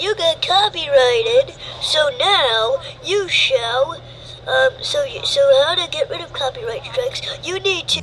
you got copyrighted, so now you shall, um, so, you, so how to get rid of copyright strikes, you need to...